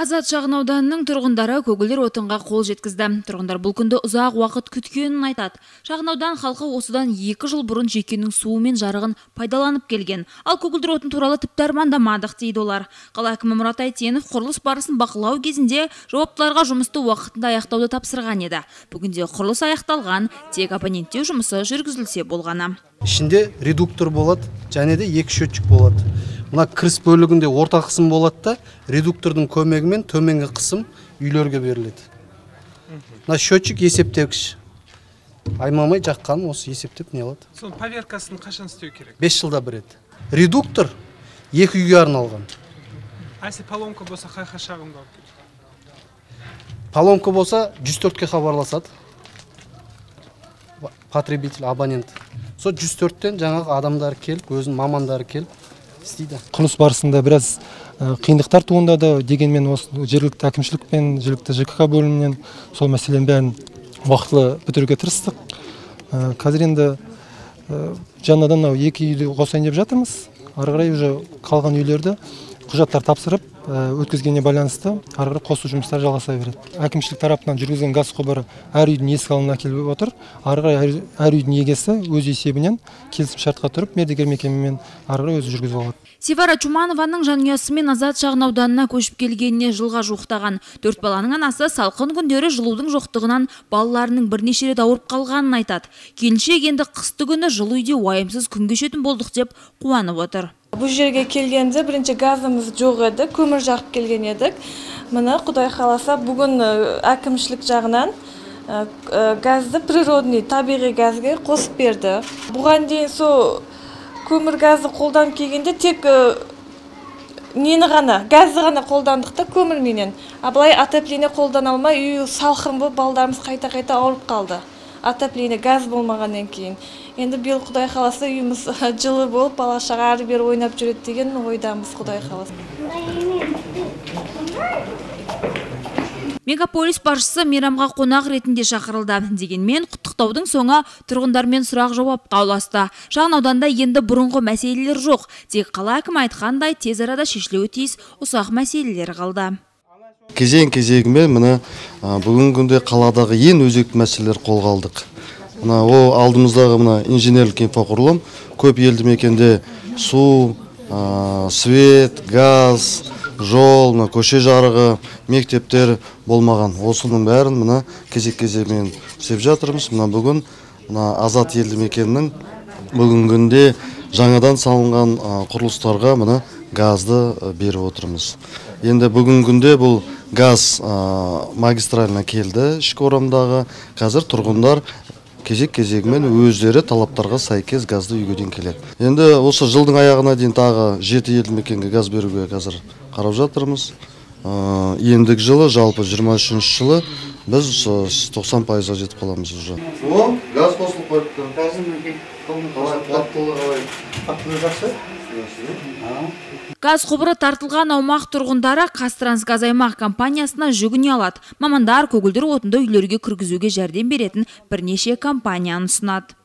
Азат шағын ауданының тұрғындары көгілдір отынға қол жеткізді. Тұрғындар бұл күнді ұзақ уақыт күткенін айтады. Шағын аудан халқы осыдан екі жыл бұрын жекенің суы мен жарығын пайдаланып келген. Ал көгілдір отын туралы тіпті армандамадық дейді олар. Қала әкімі Мұрат Әйтенов құрылыс барысын бақылау кезінде жауаптыларға жұмысты уақытында аяқтауды тапсырған еді. Бүгінде құрылыс аяқталған, тек абоненттеу жұмысы жүргізілсе болғаны. ішінде редуктор болады және де екі счетчик болады мына кіріс бөлігінде орта қысым болады да редуктордың көмегімен төменгі қысым үйлерге беріледі. Мына счетчик есептегіш. Аймамай жаққан осы есептеп не алады соның поверкасын қашан істеу керек? Бес жылда бір рет. Редуктор екі үйге арналған. А если поломка болса қай қай шағымдау поломка болса 104-ке хабарласады. Потребитель абонент. Сол 104-тен жаңағы адамдар келіп өзінің мамандары келіп істейді. Құрылыс барысында біраз қиындықтар туындады дегенмен осы жергілікті әкімшілік пен жергілікті жкх бөлімінен сол мәселенің бәрін уақытылы бітіруге тырыстық. Қазір енді жаңадан мынау екі үйді қосайын деп жатырмыз. Ары қарай уже қалған үйлерді құжаттар тапсырып өткізгеніне байланысты ары қарай қосу жұмыстары жалғаса береді әкімшілік тарапынан жүргізген газ құбыры әр үйдің есік алдына келіп отыр ары қарай әр, әр үйдің егесі өз есебінен келісімшартқа тұрып мердігер мекемемен ары қарай өзі жүргізіп алады Севара Чуманованың жанұясымен Азат шағын ауданына көшіп келгеніне жылға жуықтаған. Төрт баланың анасы салқын күндері жылудың жоқтығынан балаларының бірнеше рет ауырып қалғанын айтады. Келіншек енді қысты күні жылы үйде уайымсыз күн кешетін болдық деп қуанып отыр. Бұл жерге келгенде бірінші газымыз жоқ еді көмір жағып келген едік. Міне құдай қаласа бүгін әкімшілік жағынан газды природный табиғи газге қосып берді. Бұған дейін сол көмір газды қолданып келгенде тек нені ғана газды ғана қолдандық та көмірменен. А былай отопление қолдана алмай үй салқын болып балдарымыз қайта қайта ауырып қалды. Отопление газ болмағаннан кейін енді биыл құдай қаласа үйіміз жылы болып бала шаға ары бері ойнап жүреді деген ойдамыз құдай қаласа Мегаполис басшысы мейрамға қонақ ретінде шақырылды. Дегенмен құттықтаудың соңы тұрғындармен сұрақ жауапқа ұласты. Шағын ауданда енді бұрынғы мәселелер жоқ. Тек қала әкімі айтқандай тез арада шешілуі тиіс ұсақ мәселелер қалды. Кезең кезегімен а, бүгінгі күнде қаладағы ең өзекті мәселелер қолға алдық. Мына о алдымыздағы мына инженерлік инфрақұрылым көп елді мекенде су свет газ жол мына көше жарығы мектептер болмаған. Осының бәрін мына кезек кезегімен істеп жатырмыз. Мына бүгін мына азат елді мекенінің бүгінгі күнде жаңадан салынған құрылыстарға мына газды беріп отырмыз. Енді бүгінгі күнде бұл газ а, магистралына келді ішкі орамдағы. Қазір тұрғындар кезек кезегімен өздері талаптарға сәйкес газды үйге келеді. Енді осы жылдың аяғына дейін тағы жеті елді мекенге газ беруге қазір қарап жатырмыз. Ендігі жылы жалпы 23 жылы біз ы, 90 пайызға жетіп қаламыз уже. Газ қосылып қойыпты. Газ құбыры тартылған аумақ тұрғындары Қазтрансгаз аймақ компаниясына жүгіне алады. Мамандар көгілдір отынды үйлерге кіргізуге жәрдем беретін бірнеше компанияны ұсынады.